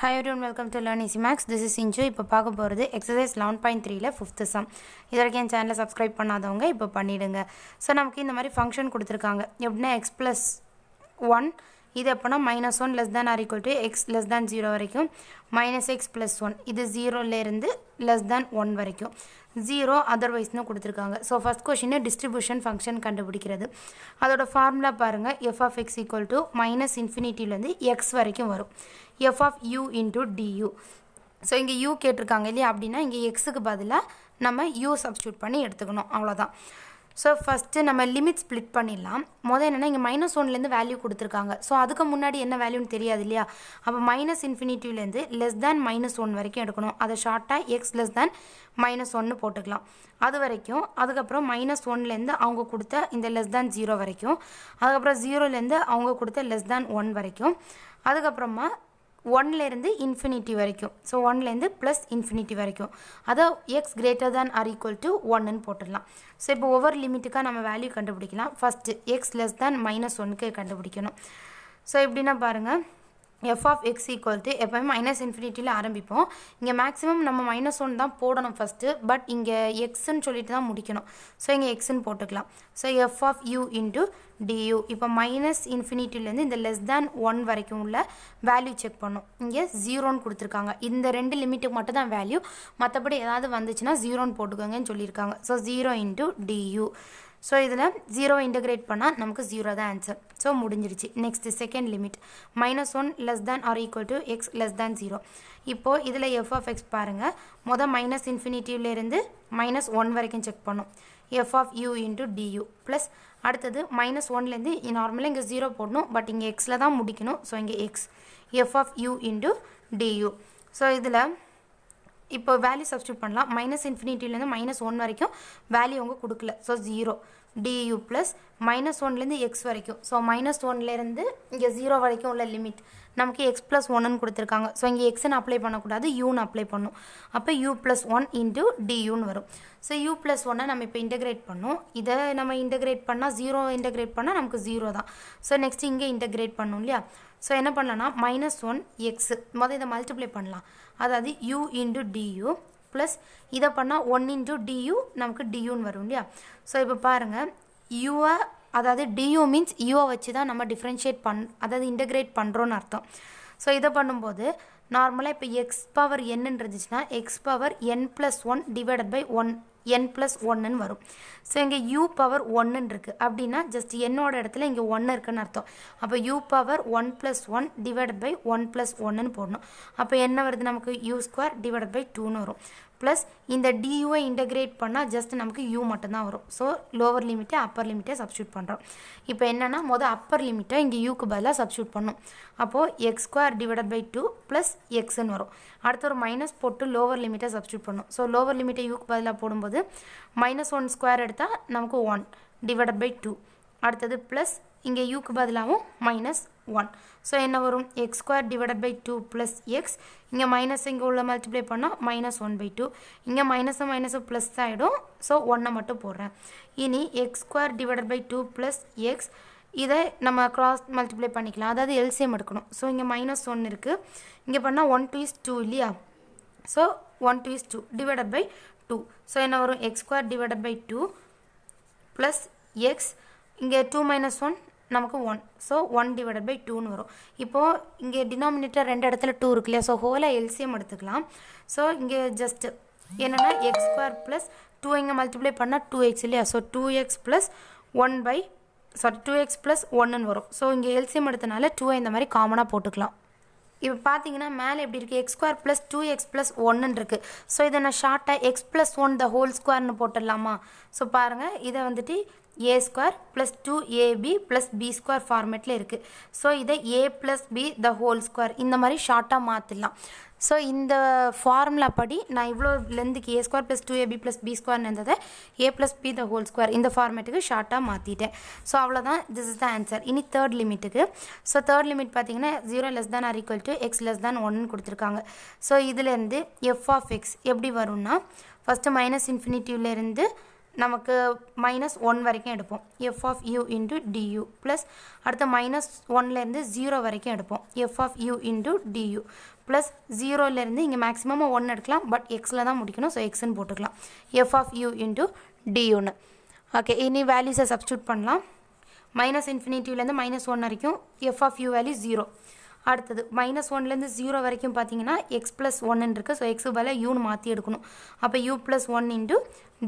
Hi everyone welcome to learn easy maths this is inch இப்போ பார்க்க போகிறது exercise eleven point த்ரீல fifth sum இது வரைக்கும் என் சேனலை சப்ஸ்கிரைப் பண்ணாதவங்க இப்போ பண்ணிவிடுங்க ஸோ நமக்கு இந்த மாதிரி ஃபங்க்ஷன் கொடுத்துருக்காங்க. எப்படின்னா எக்ஸ் ப்ளஸ் ஒன் இது எப்போனா minus one less than or equal to x less than zero வரைக்கும். மைனஸ் எக்ஸ் ப்ளஸ் ஒன் இது ஜீரோலேருந்து லெஸ் தேன் ஒன் வரைக்கும். ஜீரோ அதர்வைஸ்னு கொடுத்துருக்காங்க. So first question distribution function கண்டுபிடிக்கிறது. அதோட ஃபார்முலா பாருங்கள் f of x equal to minus இன்ஃபினிட்டிலேருந்து X வரைக்கும் வரும். F of u into du so இங்கே யூ கேட்டிருக்காங்க இல்லையா? அப்படின்னா இங்கே எக்ஸுக்கு பதிலாக நம்ம யூ சப்ஸ்டியூட் பண்ணி எடுத்துக்கணும். அவ்வளோதான் ஸோ ஃபஸ்ட்டு நம்ம லிமிட் ஸ்ப்ளிட் பண்ணிடலாம். மொதல் என்னென்னா இங்கே மைனஸ் ஒன்லேருந்து வேல்யூ கொடுத்துருக்காங்க. ஸோ அதுக்கு முன்னாடி என்ன வேல்யூன்னு தெரியாது இல்லையா? அப்போ மைனஸ் இன்ஃபினிட்டிவ்லேருந்து லெஸ் தேன் மைனஸ் ஒன் வரைக்கும் எடுக்கணும். அதை ஷார்ட்டாக எக்ஸ் லெஸ் தேன் மைனஸ் ஒன்று போட்டுக்கலாம். அது வரைக்கும் அதுக்கப்புறம் மைனஸ் ஒன்லேருந்து அவங்க கொடுத்த இந்த லெஸ் தேன் ஜீரோ வரைக்கும் அதுக்கப்புறம் ஜீரோலேருந்து அவங்க கொடுத்த லெஸ் தேன் ஒன் வரைக்கும் அதுக்கப்புறமா ஒன்லேருந்து இன்ஃபினிட்டி வரைக்கும். ஸோ ஒன்லேருந்து ப்ளஸ் இன்ஃபினிட்டி வரைக்கும். அதை x greater than or equal to ஒன்னுன்னு போட்டுடலாம். ஸோ இப்போ ஒவ்வொரு லிமிட்டுக்காக நம்ம வேல்யூ கண்டுபிடிக்கலாம். First x less than minus ஒன்னுக்கு கண்டுபிடிக்கணும். ஸோ எப்படின்னா பாருங்கள் f of x equal to எப்போயுமே மைனஸ் இன்ஃபினிட்டியில் ஆரம்பிப்போம். இங்கே மேக்ஸிமம் நம்ம மைனஸ் ஒன் தான் போடணும் ஃபஸ்ட்டு பட் இங்கே எக்ஸ்ன்னு சொல்லிட்டு தான் முடிக்கணும். ஸோ இங்கே எக்ஸ்ன்னு போட்டுக்கலாம். So f of u into du இப்போ மைனஸ் இன்ஃபினிட்டிலேருந்து இந்த லெஸ் தேன் ஒன் வரைக்கும் உள்ள வேல்யூ செக் பண்ணும். இங்கே ஜீரோன்னு கொடுத்துருக்காங்க. இந்த ரெண்டு லிமிட்டுக்கு மட்டும் தான் வேல்யூ மற்றபடி ஏதாவது வந்துச்சுன்னா ஜீரோன்னு போட்டுக்கோங்கன்னு சொல்லியிருக்காங்க. So zero into du so இதில் ஜீரோ இன்டகிரேட் பண்ணால் நமக்கு ஜீரோ தான் ஆன்சர் ஸோ முடிஞ்சிருச்சு. Next second limit minus one less than or equal to x less than zero இப்போது இதில் எஃப் ஆஃப் எக்ஸ் பாருங்கள் மொதல் மைனஸ் இன்ஃபினிட்டிவ்லேருந்து மைனஸ் ஒன் வரைக்கும் செக் பண்ணும். F of u into du plus அடுத்தது மைனஸ் ஒன்லேருந்து நார்மலாக இங்கே ஜீரோ போடணும். பட் இங்கே எக்ஸில் தான் முடிக்கணும். ஸோ இங்கே x f of u into du so இதில் இப்போ வேல்யூ சப்ஸ்டியூட் பண்ணலாம். மைனஸ் இன்ஃபினிட்டிலேருந்து மைனஸ் ஒன் வரைக்கும் வேல்யூ அவங்க கொடுக்கல. So zero du plus minus ஒன்லேருந்து எக்ஸ் வரைக்கும். ஸோ மைனஸ் ஒன்லேருந்து இங்கே ஜீரோ வரைக்கும் உள்ள லிமிட் நமக்கு எக்ஸ் ப்ளஸ் ஒன்னு கொடுத்துருக்காங்க. ஸோ இங்கே எக்ஸ்ன்னு அப்ளை பண்ணக்கூடாது யூன்னு அப்ளை பண்ணும். அப்போ யூ ப்ளஸ் ஒன் இன்ட்டு டியூன்னு வரும். ஸோ யூ ப்ளஸ் ஒன்னை நம்ம இப்போ இன்டகிரேட் பண்ணோம். இதை நம்ம இன்டகிரேட் பண்ணால் ஜீரோ இன்டகிரேட் பண்ணால் நமக்கு ஜீரோ தான். ஸோ நெக்ஸ்ட் இங்கே இன்டகிரேட் பண்ணும் இல்லையா? ஸோ என்ன பண்ணலாம்னா மைனஸ் ஒன் எக்ஸு மொதல் இதை மல்டிப்ளை பண்ணலாம். அதாவது யூ இன்ட்டு டியூ ப்ளஸ் இதை பண்ணால் ஒன் இன்ட்டு டியூ நமக்கு டியூன்னு வரும் இல்லையா? ஸோ இப்போ பாருங்கள் யூவை அதாவது டியூ மீன்ஸ் யூவை வச்சு தான் நம்ம டிஃப்ரென்ஷியேட் பண் அதாவது இன்டகிரேட் பண்ணுறோன்னு அர்த்தம். ஸோ இதை பண்ணும்போது நார்மலாக இப்போ எக்ஸ் பவர் என்னன்னு இருந்துச்சுன்னா x power n plus one divided by one n plus ஒன்னுன்னு வரும். ஸோ இங்கே யூ பவர் ஒன்னுன்னு இருக்குது அப்படின்னா ஜஸ்ட் என்னோட இடத்துல இங்கே ஒன்று இருக்குன்னு அர்த்தம். அப்போ u power one plus one divided by one plus ஒன்னுன்னு போடணும். அப்போ என்ன வருது நமக்கு? யூ ஸ்கொயர் டிவைடட் பை டூன்னு வரும். ப்ளஸ் இந்த டியூவை இன்டகிரேட் பண்ணால் ஜஸ்ட் நமக்கு யூ மட்டும்தான் வரும். ஸோ லோவர் லிமிட்டே அப்பர் லிமிட்டே சப்ஸ்டியூட் பண்ணுறோம் இப்போ என்னென்னா மொதல் அப்பர் லிமிட்டை இங்கே யூக்கு பதிலாக சப்ஸ்டியூட் பண்ணும். அப்போது x square divided by two plus எக்ஸ்ன்னு வரும். அடுத்து ஒரு மைனஸ் போட்டு லோவர் லிமிட்டை சப்ஸ்டியூட் பண்ணும். ஸோ லோவர் லிமிட்டை யூக்கு பதிலாக போடும்போது மைனஸ் ஒன் ஸ்கொயர் எடுத்தால் நமக்கு ஒன் டிவைடட் பை டூ அடுத்தது ப்ளஸ் இங்கே யூக்கு பதிலாகவும் மைனஸ் ஒன் ஸோ என்ன வரும்? X square divided by two plus x இங்கே மைனஸ் இங்கே உள்ள மல்டிப்ளை பண்ணால் மைனஸ் ஒன் பை டூ இங்கே மைனஸும் மைனஸும் ப்ளஸ் ஆகிடும் ஸோ ஒன்றை மட்டும் போடுறேன். இனி x square divided by two plus x இதை நம்ம க்ராஸ் மல்டிப்ளை பண்ணிக்கலாம். அதாவது எல்சிஎம் எடுக்கணும். ஸோ இங்கே மைனஸ் ஒன் இருக்குது இங்கே பண்ணால் ஒன் டூ இஸ் டூ இல்லையா? So one two is two divided by two so என்ன வரும்? X square divided by two plus x இங்கே டூ மைனஸ் ஒன் நமக்கு one so one divided by டூன்னு வரும். இப்போது இங்கே டினாமினேட்டர் ரெண்டு இடத்துல டூ இருக்கு இல்லையா? ஸோ ஹோலாக எல்சிஎம் எடுத்துக்கலாம். ஸோ இங்கே ஜஸ்ட்டு என்னென்னா எக்ஸ் ஸ்கொயர் ப்ளஸ் டூ இங்கே மல்டிப்ளை பண்ணால் டூ எக்ஸ் இல்லையா? So two x plus one by sorry two x plus ஒன்றுன்னு வரும். ஸோ இங்கே எல்சிஎம் எடுத்தனால டூவை இந்த மாதிரி காமனாக போட்டுக்கலாம். இப்போ பார்த்தீங்கன்னா மேலே எப்படி இருக்குது x square plus two x plus ஒன்னு இருக்குது ஸோ இதை நான் ஷார்ட்டாக x plus one the whole ஸ்கொயர்னு போட்டுடலாமா? ஸோ பாருங்கள் இதை வந்துட்டு a square plus two ab plus b square ஃபார்மேட்டில் இருக்குது ஸோ இதை a plus b the whole square இந்த மாதிரி ஷார்ட்டாக மாற்றிடலாம் ஸோ இந்த ஃபார்முலா படி நான் இவ்வளோ லென்த்துக்கு a square plus two ab plus b ஸ்கொயர்னு இருந்ததை a plus b the whole square இந்த ஃபார்மேட்டுக்கு ஷார்ட்டாக மாற்றிட்டேன் ஸோ அவ்வளோதான் திஸ் இஸ் த ஆன்சர் இனி தேர்ட் லிமிட்டுக்கு ஸோ தேர்ட் லிமிட் பார்த்தீங்கன்னா zero less than or equal to x less than ஒன்னு கொடுத்துருக்காங்க. ஸோ இதுலேருந்து எஃப் ஆஃப் எக்ஸ் எப்படி வரும்னா ஃபஸ்ட்டு மைனஸ் இன்ஃபினிட்டிவ்லேருந்து நமக்கு மைனஸ் ஒன் வரைக்கும் எடுப்போம். F of u into du plus அடுத்த மைனஸ் ஒன்லேருந்து ஜீரோ வரைக்கும் எடுப்போம். F of u into du plus ஜீரோலேருந்து இங்கே மேக்ஸிமம் ஒன் எடுக்கலாம். பட் எக்ஸில் தான் முடிக்கணும். ஸோ எக்ஸ்ன்னு போட்டுக்கலாம். எஃப் ஆஃப் யூ இன்ட்டு டியூன்னு ஓகே இனி வேல்யூஸை சப்ஸ்டியூட் பண்ணலாம். மைனஸ் இன்ஃபினிட்டிவ்லேருந்து மைனஸ் ஒன் வரைக்கும் f of u value zero அடுத்தது மைனஸ் ஒன்லேருந்து ஜீரோ வரைக்கும் பார்த்தீங்கன்னா எக்ஸ் ப்ளஸ் ஒன்னு இருக்குது ஸோ எக்ஸு வேலை யூன்னு மாற்றி எடுக்கணும். அப்போ u plus one into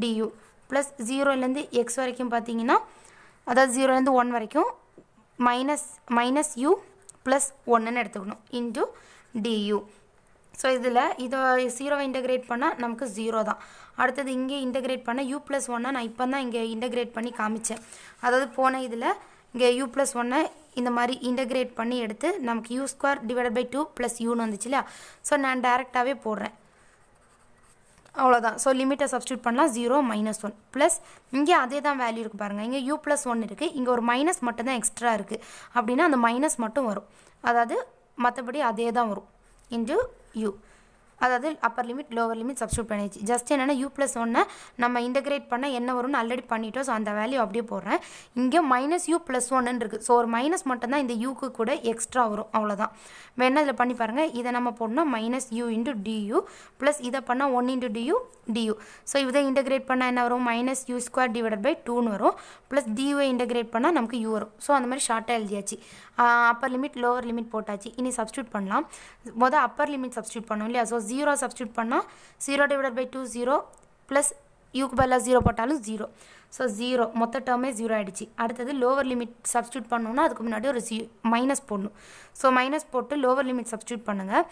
du plus ஜீரோலேருந்து எக்ஸ் வரைக்கும் பார்த்தீங்கன்னா அதாவது ஜீரோலேருந்து ஒன் வரைக்கும் மைனஸ் மைனஸ் யூ ப்ளஸ் ஒன்றுன்னு எடுத்துக்கணும். இன்ட்டு டியூ ஸோ இதில் இதை ஜீரோவை இன்டகிரேட் பண்ணால் நமக்கு ஜீரோ தான். அடுத்தது இங்கே இன்டகிரேட் பண்ண யூ ப்ளஸ் ஒன்னை நான் இப்போ தான் இங்கே இன்டகிரேட் பண்ணி காமிச்சேன். அதாவது போன இதில் இங்கே யூ ப்ளஸ் ஒன்னை இந்த மாதிரி இன்டகிரேட் பண்ணி எடுத்து நமக்கு u square divide by two plus யூன்னு வந்துச்சு இல்லையா? ஸோ நான் டேரெக்டாகவே போடுறேன். அவ்வளோதான் ஸோ லிமிட்டை சப்ஸ்டியூட் பண்ணலாம் ஜீரோ மைனஸ் ஒன் ப்ளஸ் இங்கே அதே தான் வேல்யூ இருக்குது பாருங்கள் இங்கே யூ ப்ளஸ் ஒன் இருக்குது இங்கே ஒரு மைனஸ் மட்டும் தான் எக்ஸ்ட்ரா இருக்குது அப்படின்னா அந்த மைனஸ் மட்டும் வரும். அதாவது மற்றபடி அதே தான் வரும். Into u. அதாவது upper limit lower limit substitute பண்ணிடுச்சு ஜஸ்ட் என்னென்னா யூ ப்ளஸ் ஒன்னை நம்ம இன்டகிரேட் பண்ண என்ன வரும்னு ஆல்ரெடி பண்ணிட்டோம். ஸோ அந்த வேல்யூ அப்படியே போடுறேன். இங்கே மைனஸ் யூ ப்ளஸ் ஒன்னு இருக்குது ஸோ ஒரு மைனஸ் மட்டும்தான் இந்த யூக்கு கூட எக்ஸ்ட்ரா வரும். அவ்வளோதான் வேணால் இதில் பண்ணி பாருங்கள் இதை நம்ம போடணும் minus u into du plus இதை பண்ணால் one into du du so இதை இன்டகிரேட் பண்ணால் என்ன வரும்? Minus u square divide by டூன்னு வரும். ப்ளஸ் டியூவை இன்டகிரேட் பண்ணால் நமக்கு யூ வரும். ஸோ அந்த மாதிரி ஷார்ட்டாக எழுதியாச்சு. அப்பர் லிமிட் லோவர் லிமிட் போட்டாச்சு. இனி சப்ஸ்டியூட் பண்ணலாம். மொதல் அப்பர் லிமிட் சப்ஸ்டியூட் பண்ணோம் இல்லையா? ஸோ ஜீரோ சப்ஸ்டியூட் பண்ணால் zero divide by two zero plus யூக்கு பதிலாக ஜீரோ போட்டாலும் ஜீரோ ஸோ ஜீரோ மொத்த டேர்மே ஜீரோ ஆகிடுச்சு அடுத்தது லோவர் லிமிட் சப்ஸ்டியூட் பண்ணோன்னா அதுக்கு முன்னாடி ஒரு ஜீ மைனஸ் போடணும். ஸோ மைனஸ் போட்டு லோவர் லிமிட் சப்ஸ்டியூட் பண்ணுங்கள்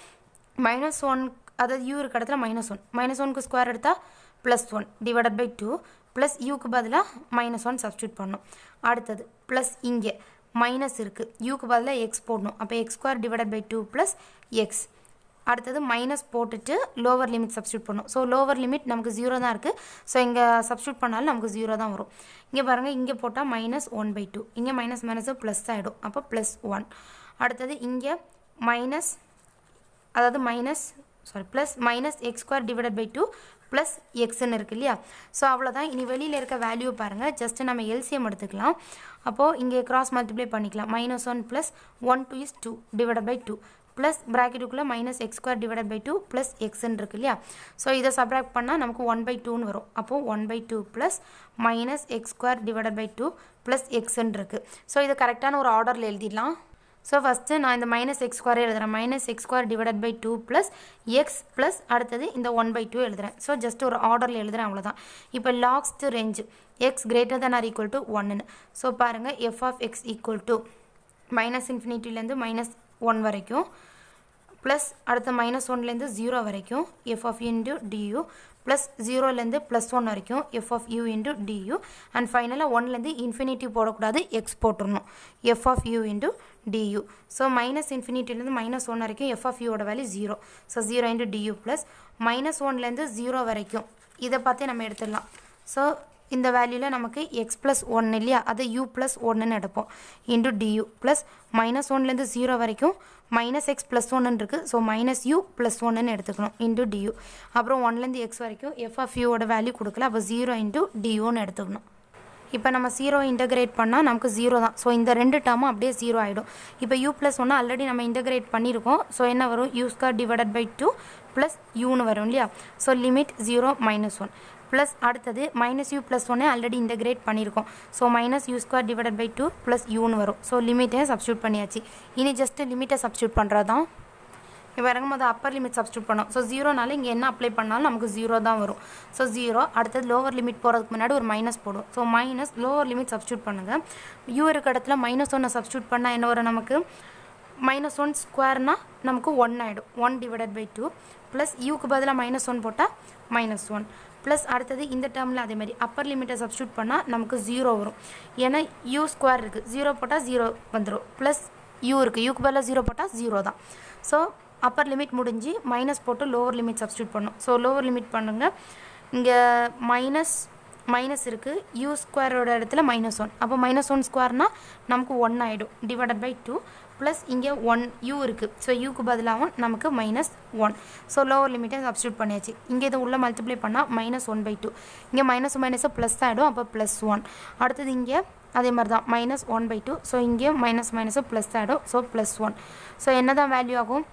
மைனஸ் ஒன் அதாவது யூ இருக்க இடத்துல மைனஸ் ஒன் மைனஸ் ஒன்க்கு ஸ்கொயர் எடுத்தால் plus one divided by two plus யூக்கு பதிலாக மைனஸ் ஒன் சப்ஸ்டியூட் பண்ணணும். அடுத்தது ப்ளஸ் இங்கே மைனஸ் இருக்குது யூக்கு பதிலாக எக்ஸ் போடணும். அப்போ x square divided by two plus x அடுத்தது மைனஸ் போட்டுட்டு லோவர் லிமிட் சப்ஸ்டியூட் பண்ணும். ஸோ லோவர் லிமிட் நமக்கு ஜீரோ தான் இருக்குது ஸோ இங்கே சப்ஸ்டியூட் பண்ணாலும் நமக்கு ஜீரோ தான் வரும். இங்கே பாருங்கள் இங்கே போட்டால் மைனஸ் ஒன் பை டூ இங்கே மைனஸ் மைனஸ் ப்ளஸ் ஆகிடும் அப்போ ப்ளஸ் ஒன் அடுத்தது இங்கே மைனஸ் அதாவது minus sorry plus minus x square divided by two plus எக்ஸ்ன்னு இருக்குது இல்லையா? ஸோ அவ்வளோதான் இனி வெளியில் இருக்க வேல்யூ பாருங்கள் ஜஸ்ட்டு நம்ம எல்சிஎம் எடுத்துக்கலாம். அப்போது இங்கே கிராஸ் மல்டிப்ளை பண்ணிக்கலாம். Minus one plus one two is two divided by two plus ப்ராக்கெட்டுக்குள்ளே minus x square divide by two plus எக்ஸ்ன்னு இருக்கு இல்லையா? ஸோ இதை சப்ராக்ட் பண்ணால் நமக்கு ஒன் பை டூன்னு வரும். அப்போது one by two plus minus x square divide by two plus எக்ஸ்ன்னு இருக்குது ஸோ இது கரெக்டான ஒரு ஆர்டரில் எழுதிடலாம். ஸோ ஃபஸ்ட்டு நான் இந்த மைனஸ் எக்ஸ் ஸ்கொயர் எழுதுறேன். Minus x square divide by two plus x plus அடுத்தது இந்த ஒன் பை டூ எழுதுகிறேன் ஸோ ஜஸ்ட் ஒரு ஆர்டரில் எழுதுறேன் அவ்வளோதான் இப்போ last range x greater than or equal to ஒன்னு ஸோ பாருங்கள் f of x equal to minus இன்ஃபினிட்டிலேருந்து minus one வரைக்கும் ப்ளஸ் அடுத்த மைனஸ் ஒன்லேருந்து ஜீரோ வரைக்கும் f of into du plus ஜீரோலேருந்து ப்ளஸ் ஒன் வரைக்கும் f of u into du and ஃபைனலாக ஒன்லேருந்து இன்ஃபினிட்டி போடக்கூடாது எக்ஸ் போட்டுடணும் f of u into du so minus இன்ஃபினிட்டிலேருந்து minus one வரைக்கும் F of யூவோட value zero so zero into du plus minus ஒன்லேருந்து zero வரைக்கும். இதை பார்த்தே நம்ம எடுத்துடலாம். ஸோ இந்த வேல்யூவில் நமக்கு எக்ஸ் ப்ளஸ் ஒன் இல்லையா? அதை யூ ப்ளஸ் ஒன்றுன்னு எடுப்போம். இன்டு டியூ ப்ளஸ் மைனஸ் ஒன்லேருந்து ஜீரோ வரைக்கும் மைனஸ் எக்ஸ் ப்ளஸ் ஒன்னு இருக்குது ஸோ மைனஸ் யூ ப்ளஸ் ஒன்றுன்னு எடுத்துக்கணும். இன்டு டியூ அப்புறம் ஒன்லேருந்து எக்ஸ் வரைக்கும் எஃப் ஆஃப் யூவோட வேல்யூ கொடுக்கல. அப்போ ஜீரோ இன்ட்டு டியூன்னு எடுத்துக்கணும். இப்போ நம்ம ஜீரோ இன்டகிரேட் பண்ணால் நமக்கு ஜீரோ தான். ஸோ இந்த ரெண்டு டேர்மும் அப்படியே ஜீரோ ஆகிடும் இப்போ யூ ப்ளஸ் ஒன்று ஆல்ரெடி நம்ம இன்டகிரேட் பண்ணியிருக்கோம் ஸோ என்ன வரும்? U square divided by two plus யூன்னு வரும் இல்லையா? So limit zero minus one plus அடுத்தது மைனஸ் யூ ப்ளஸ் ஒன்னே ஆல்ரெடி இன்டகிரேட் பண்ணியிருக்கோம். So minus u square divided by two plus யூன்னு வரும். ஸோ லிமிட்டை சப்ஸ்டியூட் பண்ணியாச்சு. இனி ஜஸ்ட்டு லிமிட்டை சப்ஸ்டியூட் பண்ணுறது தான் இப்போ இறங்கும்போது அப்பர் லிமிட் சப்ஸ்டியூட் பண்ணோம். ஸோ ஜீரோனால இங்கே என்ன அப்ளை பண்ணாலும் நமக்கு ஜீரோ தான் வரும். ஸோ ஜீரோ அடுத்தது லோவர் லிமிட் போகிறதுக்கு முன்னாடி ஒரு மைனஸ் போடும் so minus lower limit substitute பண்ணுங்கள் யூ இருக்க இடத்துல மைனஸ் ஒன்னை சப்ஸ்டியூட் பண்ணால் என்ன வரும் நமக்கு? மைனஸ் ஒன் ஸ்கொயர்னா நமக்கு ஒன் ஆகிடும் one divided by two plus யூக்கு பதிலாக மைனஸ் ஒன் போட்டால் மைனஸ் ஒன் ப்ளஸ் அடுத்தது இந்த டேர்மில் அதே மாதிரி அப்பர் லிமிட்டை சப்ஸ்டியூட் பண்ணால் நமக்கு ஜீரோ வரும். ஏன்னா யூ ஸ்கொயர் இருக்குது ஜீரோ போட்டால் ஜீரோ வந்துடும் ப்ளஸ் யூ இருக்குது யூக்கு பதிலாக ஜீரோ போட்டால் ஜீரோ தான். ஸோ அப்பர் லிமிட் முடிஞ்சு மைனஸ் போட்டு லோவர் லிமிட் சப்ஸ்டியூட் பண்ணும். ஸோ லோவர் லிமிட் பண்ணுங்கள் இங்கே மைனஸ் மைனஸ் இருக்குது யூ ஸ்கொயரோட இடத்துல மைனஸ் ஒன் அப்போ மைனஸ் ஒன் ஸ்கொயர்னால் நமக்கு ஒன் ஆகிடும் டிவைடட் பை டூ ப்ளஸ் இங்கே ஒன் யூ இருக்குது ஸோ யூக்கு பதிலாகவும் நமக்கு மைனஸ் ஒன் ஸோ லோவர் லிமிட்டை சப்ஸ்டியூட் பண்ணியாச்சு. இங்கே இதை உள்ளே மல்டிப்ளை பண்ணால் மைனஸ் ஒன் பை டூ இங்கே மைனஸ் மைனஸை ப்ளஸ் ஆகிடும் அப்போ ப்ளஸ் ஒன் அடுத்தது இங்கே அதே மாதிரி தான் minus one by two so இங்கே மைனஸ் மைனஸை ப்ளஸ் ஆகிடும் ஸோ ப்ளஸ் ஒன் ஸோ என்ன தான் வேல்யூ ஆகும்?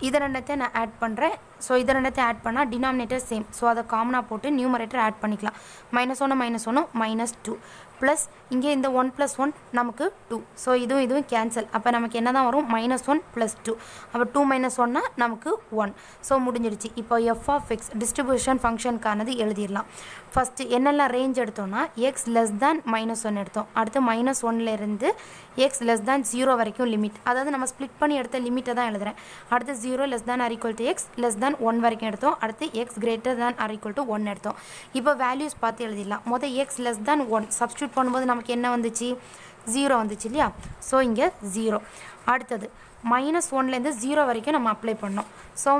இதை ரெண்டத்தையும் நான் ஆட் பண்ணுறேன் ஸோ இதை ரெண்டத்தையும் ஆட் பண்ணால் டினாமினேட்டர் சேம் ஸோ அதை காமனாக போட்டு நியூமரேட்டர் ஆட் பண்ணிக்கலாம். மைனஸ் ஒன்று மைனஸ் ஒன்று மைனஸ் டூ ப்ளஸ் இங்கே இந்த ஒன் ப்ளஸ் ஒன் நமக்கு டூ ஸோ இதுவும் இதுவும் கேன்சல் அப்போ நமக்கு என்ன தான் வரும்? மைனஸ் ஒன் ப்ளஸ் டூ அப்போ டூ மைனஸ் ஒன்னா நமக்கு ஒன் ஸோ முடிஞ்சிடுச்சு. இப்போ எஃப் ஆஃப் எக்ஸ் டிஸ்ட்ரிபியூஷன் ஃபங்க்ஷனுக்கானது எழுதிடலாம். ஃபஸ்ட்டு என்னெல்லாம் ரேஞ்ச் எடுத்தோம்னா X less than minus one எடுத்தோம். அடுத்து மைனஸ் ஒன்லேருந்து எக்ஸ் லெஸ் தேன் ஜீரோ வரைக்கும் லிமிட் அதாவது நம்ம ஸ்ப்ளிட் பண்ணி எடுத்த லிமிட்டை தான் எழுதுகிறேன் அடுத்து zero less than or equal to X less than one வரைக்கும் எடுத்தோம். அடுத்து X greater than or equal to one எடுத்தோம். இப்போ வேல்யூஸ் பார்த்து எழுதிடலாம். மொதல் X less than one substitute பண்ணும்போது நமக்கு என்ன வந்துச்சு? ஜீரோ வந்துச்சு இல்லையா? ஸோ இங்கே ஜீரோ அடுத்தது மைனஸ் ஒன்லேருந்து ஜீரோ வரைக்கும் நம்ம அப்ளை பண்ணோம். ஸோ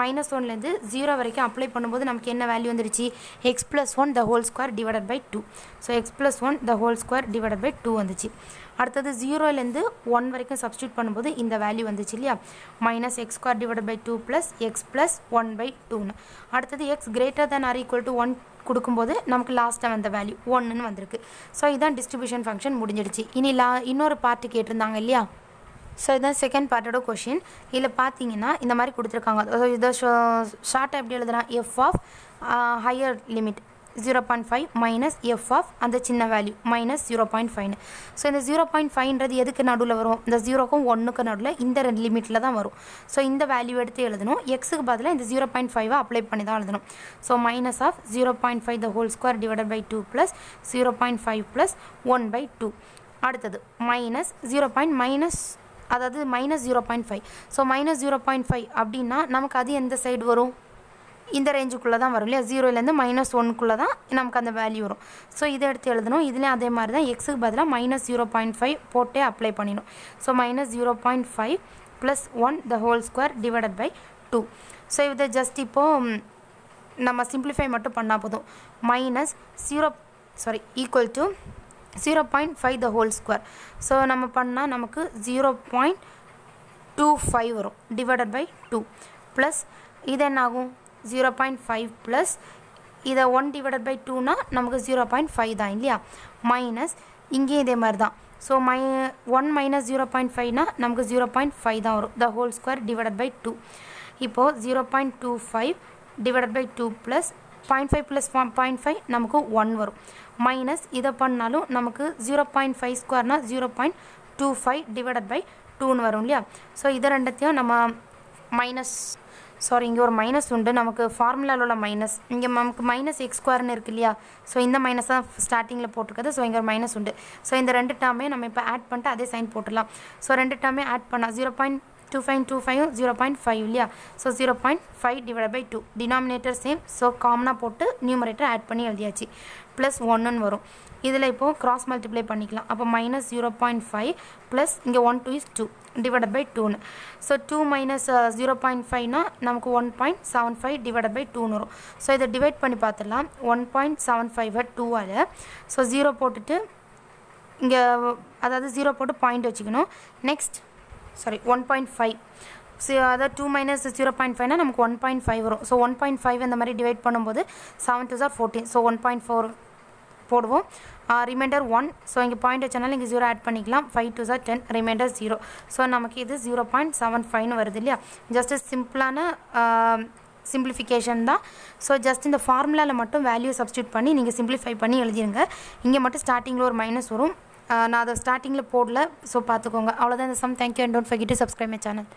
மைனஸ் ஒன்லேருந்து ஜீரோ வரைக்கும் அப்ளை பண்ணும்போது நமக்கு என்ன வேல்யூ வந்துருச்சு? X plus one the whole square divided by two so X plus one the whole square divided by two வந்துச்சு. அடுத்தது ஜீரோலேருந்து ஒன் வரைக்கும் சப்ஸ்டியூட் பண்ணும்போது இந்த வேல்யூ வந்துச்சு இல்லையா? Minus X square divide by two plus X plus one by டூன்னு அடுத்தது X greater than or equal to one கொடுக்கும்போது நமக்கு லாஸ்ட்டாக வந்த வேல்யூ ஒன்றுன்னு வந்திருக்கு. ஸோ இதுதான் டிஸ்ட்ரிபியூஷன் ஃபங்க்ஷன் முடிஞ்சிடுச்சு. இனி லா இன்னொரு பார்ட்டு கேட்டிருந்தாங்க இல்லையா? ஸோ இதுதான் செகண்ட் பார்ட்டோட கொஷின் இதில் பார்த்தீங்கன்னா இந்த மாதிரி கொடுத்துருக்காங்க. ஸோ இதை ஷார்ட்டாக எப்படி எழுதுனா? F of higher limit zero point five minus F of அந்த சின்ன வேல்யூ மைனஸ் ஜீரோ பாயிண்ட் ஃபைவ்னு ஸோ இந்த ஜீரோ பாயிண்ட் ஃபைவ்ன்றது எதுக்கு நடுவில் வரும்? இந்த ஜீரோக்கும் ஒன்றுக்கு நடுவில் இந்த ரெண்டு லிமிட்டில் தான் வரும். ஸோ இந்த வேல்யூ எடுத்து எழுதணும். எக்ஸுக்கு பதிலாக இந்த ஜீரோ பாயிண்ட் ஃபைவை அப்ளை பண்ணி தான் எழுதணும். So minus of zero point five the whole square divided by two plus zero point five plus one by two அடுத்தது மைனஸ் ஜீரோ பாயிண்ட் மைனஸ் அதாவது minus zero point five so minus zero point five அப்படின்னா நமக்கு அது எந்த side வரும்? இந்த ரேஞ்சுக்குள்ளே தான் வரும் இல்லையா? ஜீரோலேருந்து மைனஸ் ஒன்க்குள்ளே தான் நமக்கு அந்த வேல்யூ வரும். ஸோ இதை எடுத்து எழுதணும். இதுலேயும் அதே மாதிரி தான் எக்ஸுக்கு பதிலாக மைனஸ் ஜீரோ பாயிண்ட் ஃபைவ் போட்டே அப்ளை பண்ணிடணும். So minus zero point five plus one the whole square divided by two so இதை ஜஸ்ட் இப்போது நம்ம சிம்பிளிஃபை மட்டும் பண்ணால் போதும். Minus zero sorry equal to zero point five the whole square so நம்ம பண்ணால் நமக்கு ஜீரோ பாயிண்ட் டூ ஃபைவ் வரும். டிவைடட் பை டூ ப்ளஸ் இது என்னாகும்? ஜீரோ பாயிண்ட் ஃபைவ் ப்ளஸ் இதை ஒன் டிவைடட் பை டூனா நமக்கு ஜீரோ பாயிண்ட் ஃபைவ் தான் இல்லையா? மைனஸ் இங்கேயும் இதே மாதிரி தான் so my one minus zero point ஃபைவ்னா நமக்கு ஜீரோ பாயிண்ட் ஃபைவ் தான் வரும். The whole square divided by two இப்போது zero point two five divided by two plus point five plus point five நமக்கு ஒன் வரும். மைனஸ் இதை பண்ணாலும் நமக்கு zero point five ஸ்கொயர்னால் zero point two five divided by டூன்னு வரும் இல்லையா? ஸோ இதை ரெண்டத்தையும் நம்ம மைனஸ் சாரி இங்கே ஒரு மைனஸ் உண்டு. நமக்கு ஃபார்முலாவில் உள்ள மைனஸ் இங்கே நமக்கு மைனஸ் எக்ஸ் ஸ்கொயர்னு இருக்கு இல்லையா? ஸோ இந்த மைனஸ் தான் ஸ்டார்டிங்கில் போட்டிருக்குது. ஸோ இங்கே ஒரு மைனஸ் உண்டு. ஸோ இந்த ரெண்டு டேர்மே நம்ம இப்போ ஆட் பண்ணிட்டு அதே சைன் போட்டுடலாம். ஸோ ரெண்டு டேர்மே ஆட் பண்ணால் zero point two five two five zero point five இல்லையா? So zero point five divide by two denominator same so காமனாக போட்டு நியூமரேட்டர் ஆட் பண்ணி எழுதியாச்சு. ப்ளஸ் ஒன்றுன்னு வரும். இதில் இப்போது கிராஸ் மல்டிப்ளை பண்ணிக்கலாம். அப்போ minus zero point five plus இங்கே one two is two divided by டூன்னு so two minus zero point ஃபைவ்னா நமக்கு one point seven five divided by டூன்னு வரும். ஸோ இதை டிவைட் பண்ணி பார்த்துடலாம். ஒன் பாயிண்ட் செவன் ஃபைவ் டூவால் ஸோ ஜீரோ போட்டுட்டு இங்கே அதாவது ஜீரோ போட்டு பாயிண்ட் வச்சுக்கணும். Next sorry one point five so அதாவது டூ மைனஸ் ஜீரோ பாயிண்ட் ஃபைவ்னா நமக்கு ஒன் பாயிண்ட் ஃபைவ் வரும். ஸோ ஒன் பாயிண்ட் ஃபைவ் இந்த மாதிரி டிவைட் பண்ணும்போது seven twos are fourteen so one point four போடுவோம். ரிமைண்டர் ஒன் ஸோ இங்கே பாயிண்ட் வச்சனால இங்கே ஜீரோ ஆட் பண்ணிக்கலாம். Five twos are ten remainder zero so நமக்கு இது ஜீரோ பாயிண்ட் செவன் ஃபைவ்னு வருது இல்லையா? ஜஸ்ட் சிம்பிளான சிம்பிளிஃபிகேஷன் தான். ஸோ ஜஸ்ட் இந்த ஃபார்முலாவில் மட்டும் வேல்யூ சப்ஸ்டியூட் பண்ணி நீங்கள் சிம்பிளிஃபை பண்ணி எழுதிருங்க. இங்கே மட்டும் ஸ்டார்டிங்கில் ஒரு மைனஸ் வரும். நான் அதை ஸ்டார்டிங்கில் போடல. ஸோ பார்த்துக்கோங்க. அவ்வளோதான் இந்த sum thank you and don't forget to subscribe my channel